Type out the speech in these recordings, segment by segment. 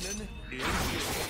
Cannon engaged.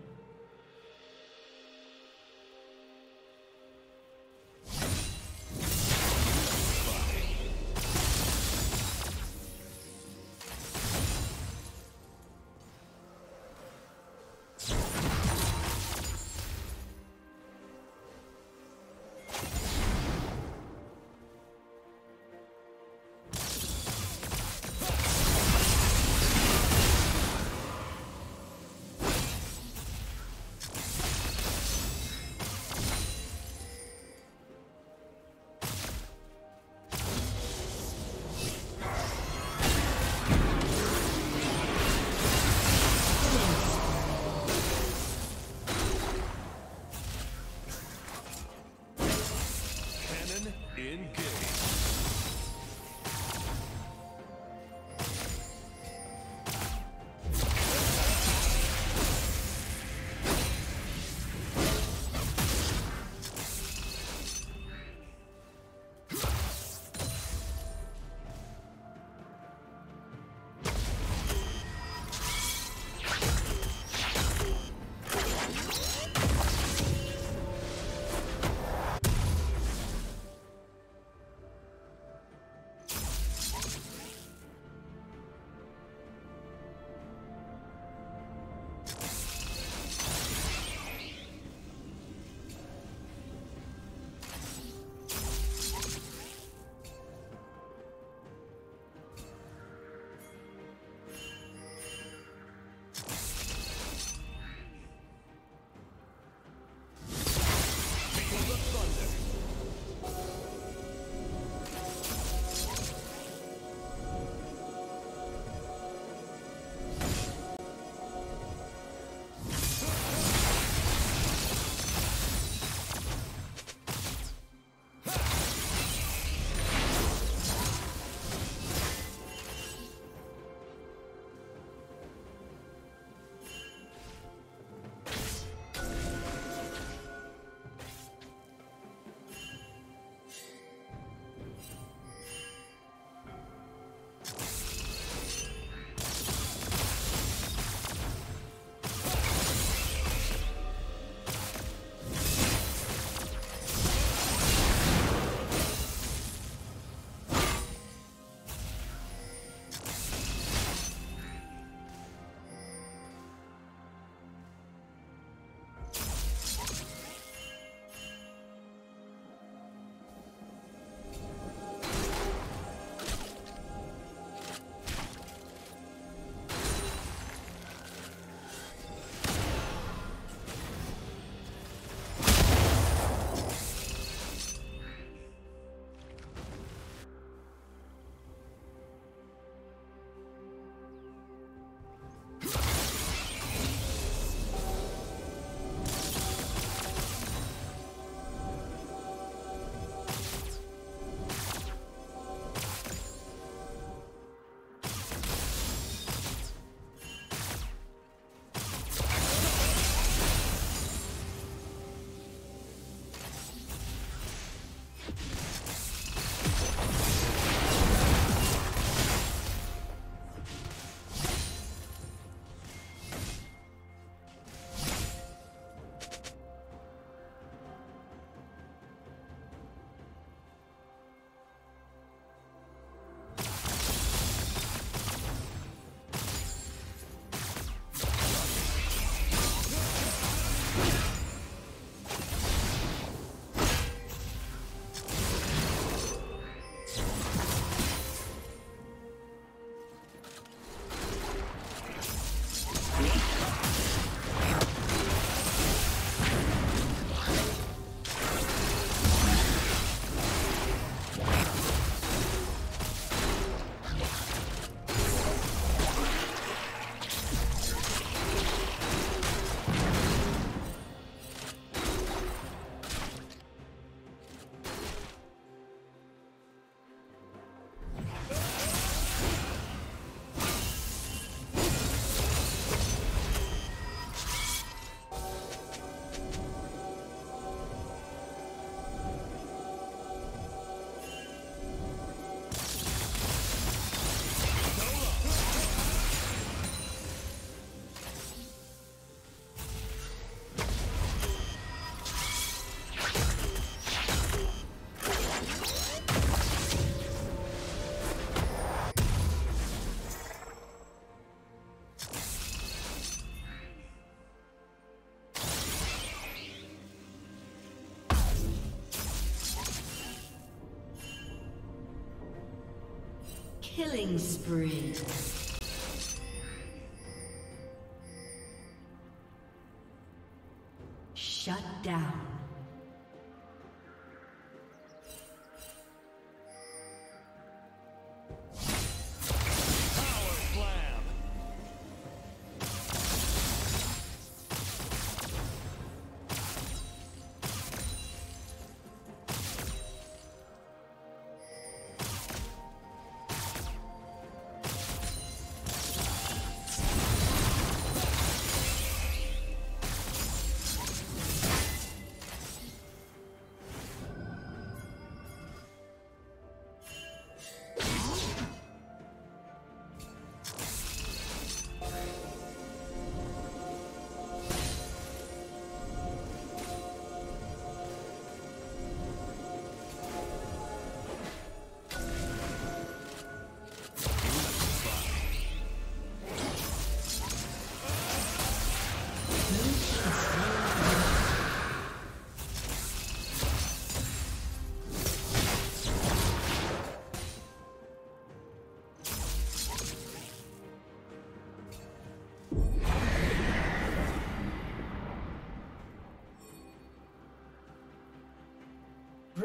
Killing spree.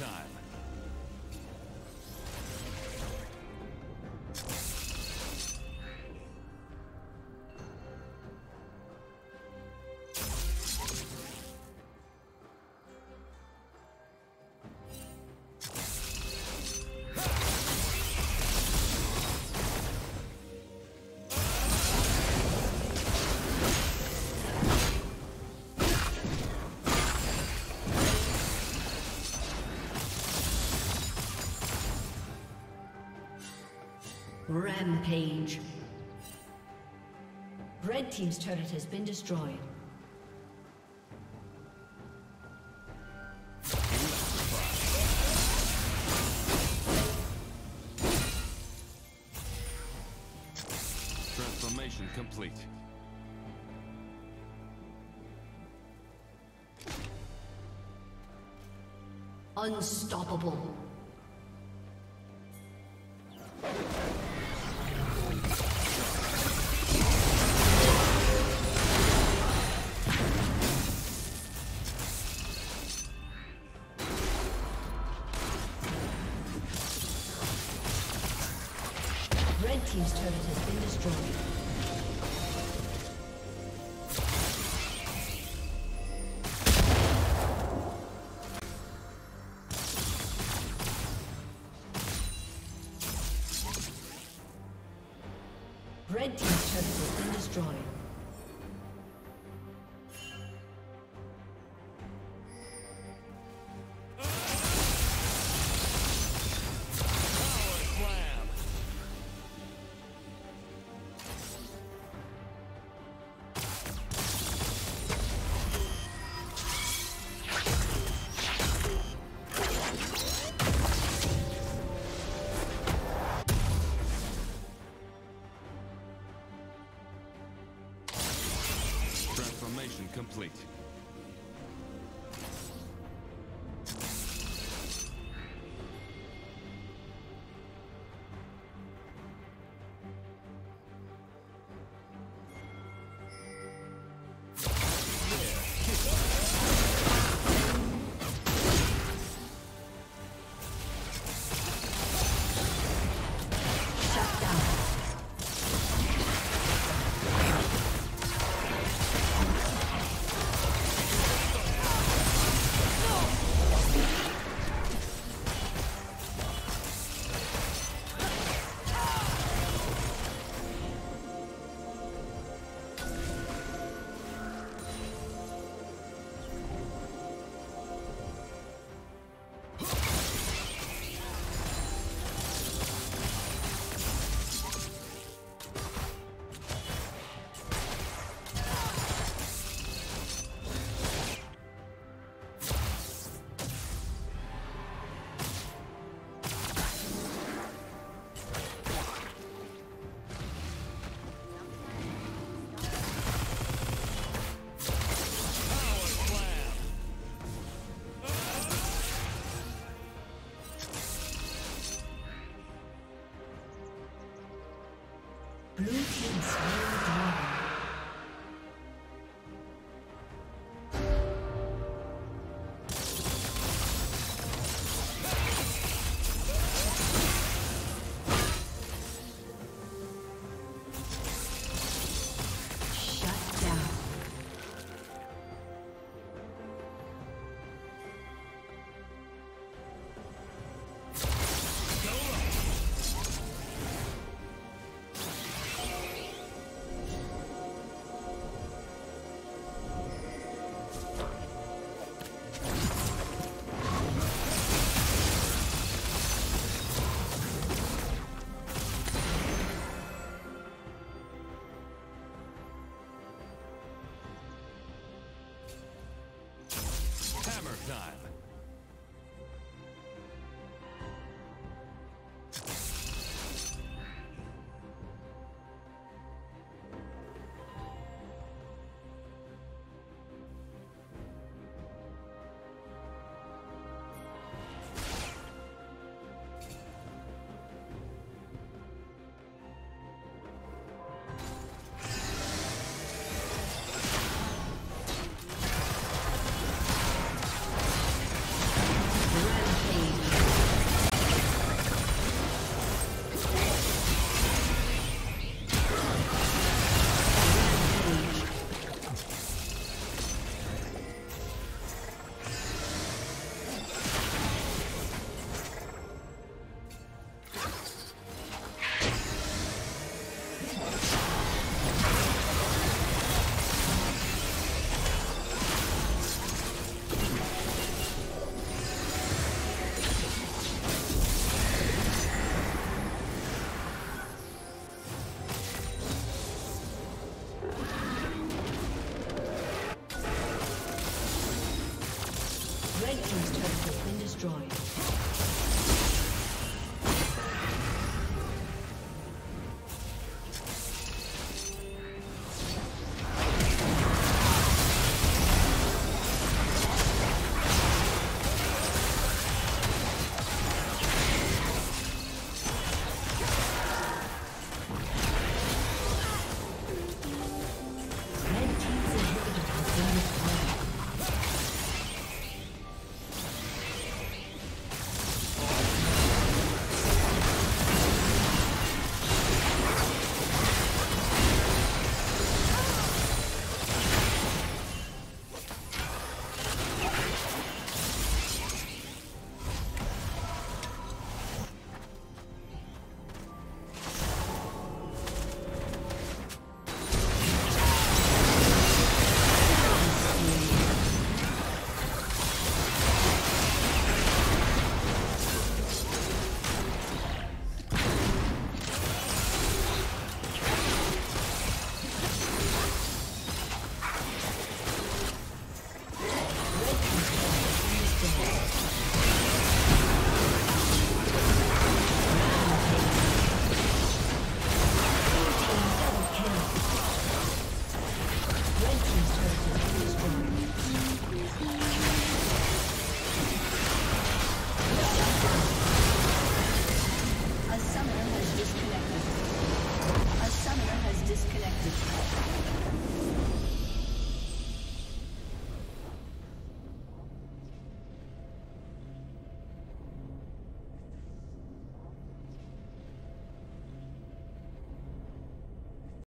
Time. Rampage. Red Team's turret has been destroyed. Transformation complete. Unstoppable. Complete.